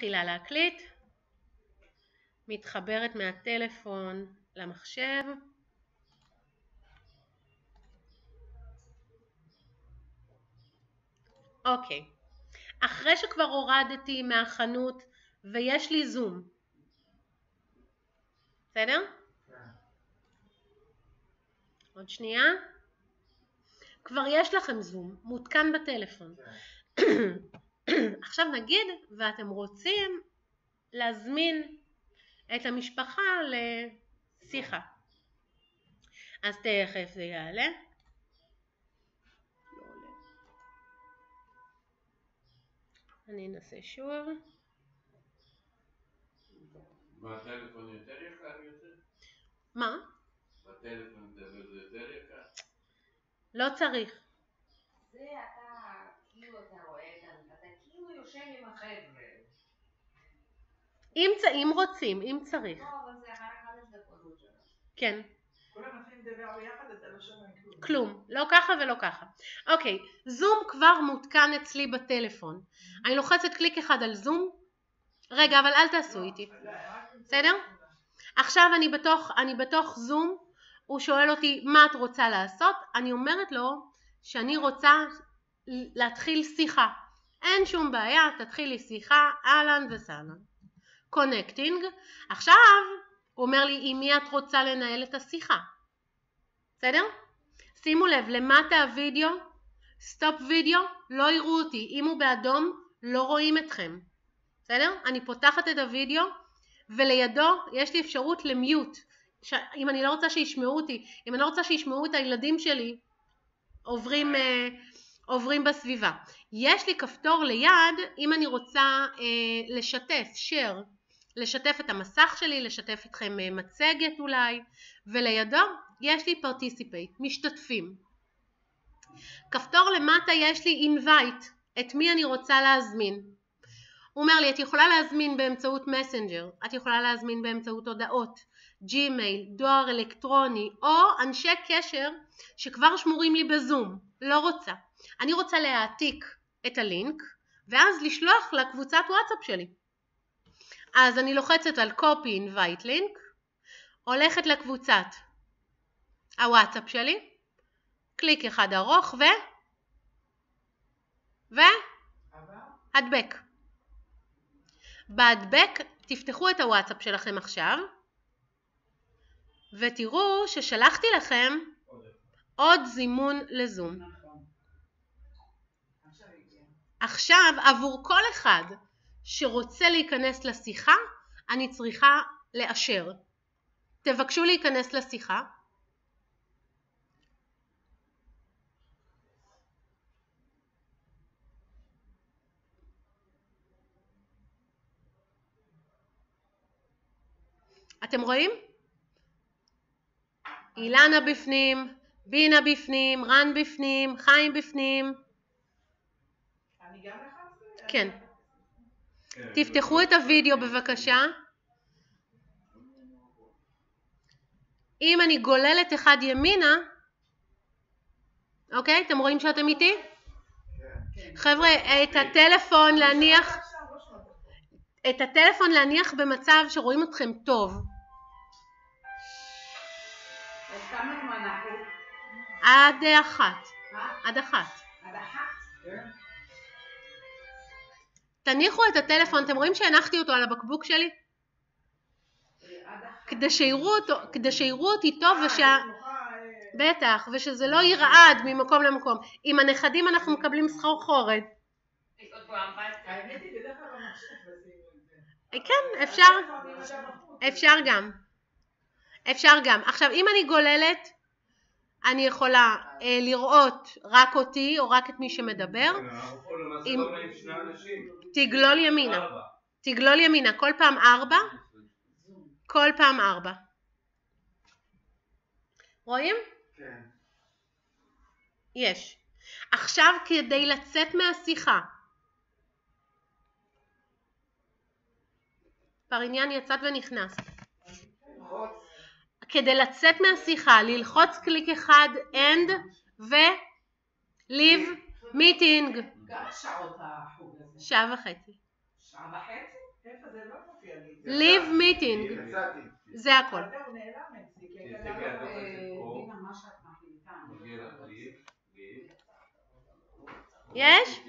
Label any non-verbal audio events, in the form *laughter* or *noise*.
מתחילה להקליט, מתחברת מהטלפון למחשב. אוקיי, אחרי שכבר הורדתי מהחנות ויש לי זום, בסדר? עוד שנייה. כבר יש לכם זום, מותקן בטלפון. *clears throat* *clears throat* עכשיו נגיד ואתם רוצים להזמין את המשפחה לשיחה. אז תכף זה יעלה. אני אנסה שוב. בטלפון יותר יקר יותר? מה? בטלפון זה יותר יקר? לא צריך. החבר'ה. אם, צ- אם רוצים, אם צריך. לא. כן. לא כלום. לא ככה ולא ככה. אוקיי, זום כבר מותקן אצלי בטלפון. אני לוחצת קליק אחד על זום. רגע, אבל אל תעשו איתי. לא, עם בסדר? עכשיו אני בתוך, אני בתוך זום, הוא שואל אותי מה את רוצה לעשות, אני אומרת לו שאני רוצה להתחיל שיחה. אין שום בעיה, תתחילי שיחה, אהלן וסהלן. Connecting. עכשיו הוא אומר לי עם מי את רוצה לנהל את השיחה. בסדר? שימו לב, למטה הוידאו, stop video, לא יראו אותי. אם הוא באדום, לא רואים אתכם. בסדר? אני פותחת את הוידאו ולידו יש לי אפשרות למיוט. ש... אם אני לא רוצה שישמעו אותי, אם אני לא רוצה שישמעו את הילדים שלי עוברים, אה, עוברים בסביבה. יש לי כפתור ליד אם אני רוצה אה, לשתף, share, לשתף את המסך שלי, לשתף אתכם אה, מצגת אולי, ולידו יש לי participate, משתתפים. כפתור למטה יש לי invite, את מי אני רוצה להזמין. הוא אומר לי, את יכולה להזמין באמצעות Messenger, את יכולה להזמין באמצעות הודעות, Gmail, דואר אלקטרוני, או אנשי קשר שכבר שמורים לי בזום, לא רוצה. אני רוצה להעתיק את הלינק, ואז לשלוח לקבוצת וואטסאפ שלי. אז אני לוחצת על copy invite link, הולכת לקבוצת הוואטסאפ שלי, קליק אחד ארוך ו... ו... הדבק. בהדבק תפתחו את הוואטסאפ שלכם עכשיו ותראו ששלחתי לכם עוד זימון לזום. עכשיו עבור כל אחד שרוצה להיכנס לשיחה אני צריכה לאשר. תבקשו להיכנס לשיחה. אתם רואים? אילנה בפנים, בינה בפנים, רן בפנים, חיים בפנים. אני גם לחצתי? כן. תפתחו את הוידאו בבקשה. אם אני גוללת אחד ימינה, אוקיי? אתם רואים שאתם איתי? כן. חבר'ה, את הטלפון להניח, לא. את הטלפון להניח במצב שרואים אתכם טוב. עד אחת. עד אחת. עד אחת? תניחו את הטלפון, אתם רואים שהנחתי אותו על הבקבוק שלי? כדי שיראו אותו, כדי שיראו אותי טוב אה, ושה... אה, בטח, ושזה לא ירעד ממקום למקום. עם הנכדים אנחנו מקבלים סחרחורת. זה. כן, אפשר, בחוץ. אפשר גם. אפשר גם. עכשיו, אם אני גוללת, אני יכולה אה, לראות רק אותי או רק את מי שמדבר. פה למעשה אם- לא. תגלול ימינה. תגלול ימינה. כל פעם ארבע, כל פעם ארבע. רואים? כן. יש. עכשיו כדי לצאת מהשיחה. פריניאן יצאת ונכנסת. כדי לצאת מהשיחה, ללחוץ קליק אחד end ו leave meeting. כמה שעות החוג הזה? שעה וחצי. שעה וחצי? זה לא מופיע לי. leave meeting, יצאתי. זה הכל. יש?